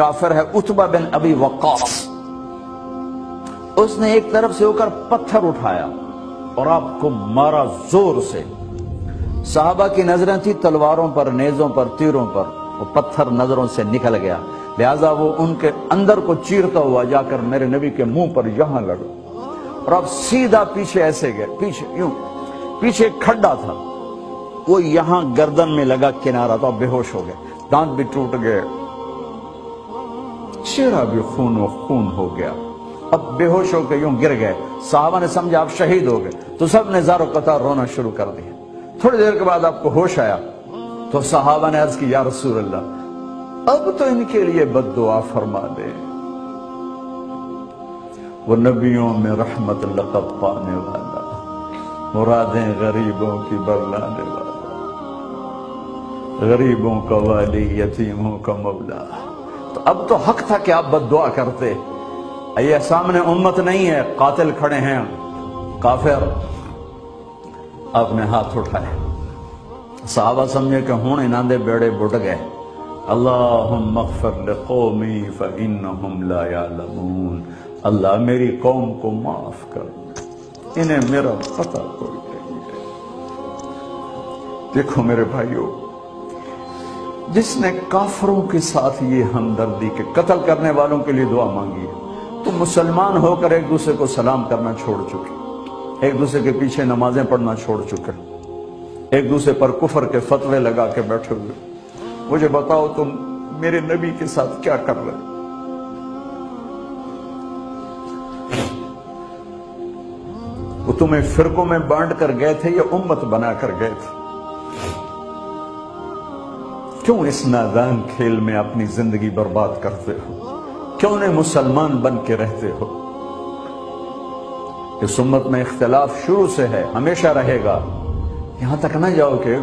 کافر ہے اتبا بن ابی وقاص۔ اس نے ایک طرف سے ہو کر پتھر اٹھایا اور آپ کو مارا زور سے۔ صحابہ کی نظریں تھی تلواروں پر، نیزوں پر، تیروں پر۔ وہ پتھر نظروں سے نکل گیا۔ لہذا وہ ان کے اندر کو چیرتا ہوا جا کر میرے نبی کے منہ پر یہاں لڑا اور اب سیدھا پیچھے ایسے گئے۔ پیچھے یوں، پیچھے کھڈا تھا۔ وہ یہاں گردن میں لگا کنارہ تھا، بے ہوش ہو گئے۔ دانت بھی ٹوٹ گئے۔ چہرہ بھی خون و خون ہو گیا۔ اب بے ہوش ہو کے یوں گر گئے۔ صحابہ نے سمجھا آپ شہید ہو گئے۔ تو سب نے زار و قطار رونا شروع کر دیا تھوڑی دیر کے بعد آپ کو ہوش آیا۔ تو صحابہ نے عرض کی، یا رسول اللہ، اب تو ان کے لیے بد دعا فرما دے۔ وہ نبیوں میں رحمت لقب پانے والا، مرادیں غریبوں کی برلانے والا، غریبوں کا والی، یتیموں کا مولا۔ تو اب تو حق تھا کہ آپ بد دعا کرتے۔ یہ سامنے امت نہیں ہے، قاتل کھڑے ہیں۔ کافر، آپ نے ہاتھ اٹھائے۔ صحابہ سمجھے کہ ہوں انہاں دے بیڑے بڑھ گئے۔ اللہم اغفر لقومی فإنہم لا یعلمون۔ اللہ میری قوم کو معاف کر۔ انہیں میرا پتہ کوئی نہیں ہے دیکھو میرے بھائیو جس نے کافروں کے ساتھ یہ ہمدردی کے قتل کرنے والوں کے لیے دعا مانگی ہے، تو مسلمان ہو کر ایک دوسرے کو سلام کرنا چھوڑ چکے۔ ایک دوسرے کے پیچھے نمازیں پڑھنا چھوڑ چکے۔ ایک دوسرے پر کفر کے فتوے لگا کے بیٹھے ہوئے۔ مجھے بتاؤ تم میرے نبی کے ساتھ کیا کر رہے وہ تمہیں فرقوں میں بانٹ کر گئے تھے یا امت بنا کر گئے تھے؟ کیوں اس نادان کھیل میں اپنی زندگی برباد کرتے ہو؟ کیوں نے مسلمان بن کے رہتے ہو؟ اس امت میں اختلاف شروع سے ہے، ہمیشہ رہے گا۔ یہاں تک نہ جاؤ کہ